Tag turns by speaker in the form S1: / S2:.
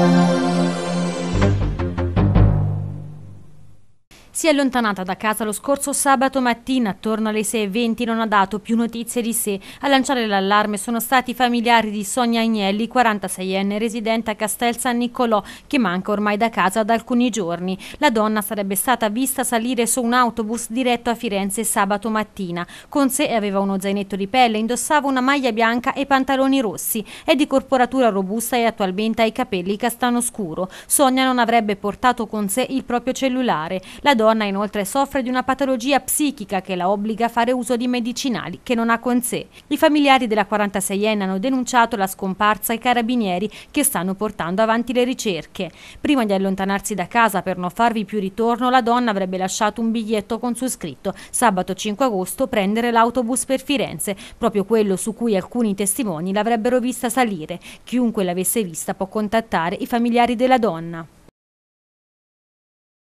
S1: Thank you. Si è allontanata da casa lo scorso sabato mattina, attorno alle 6.20, non ha dato più notizie di sé. A lanciare l'allarme sono stati i familiari di Sonia Agnelli, 46enne residente a Castel San Niccolò, che manca ormai da casa da alcuni giorni. La donna sarebbe stata vista salire su un autobus diretto a Firenze sabato mattina. Con sé aveva uno zainetto di pelle, indossava una maglia bianca e pantaloni rossi. È di corporatura robusta e attualmente ha i capelli castano scuro. Sonia non avrebbe portato con sé il proprio cellulare. La donna inoltre soffre di una patologia psichica che la obbliga a fare uso di medicinali che non ha con sé. I familiari della 46enne hanno denunciato la scomparsa ai carabinieri che stanno portando avanti le ricerche. Prima di allontanarsi da casa per non farvi più ritorno, la donna avrebbe lasciato un biglietto con su scritto sabato 5 agosto prendere l'autobus per Firenze, proprio quello su cui alcuni testimoni l'avrebbero vista salire. Chiunque l'avesse vista può contattare i familiari della donna.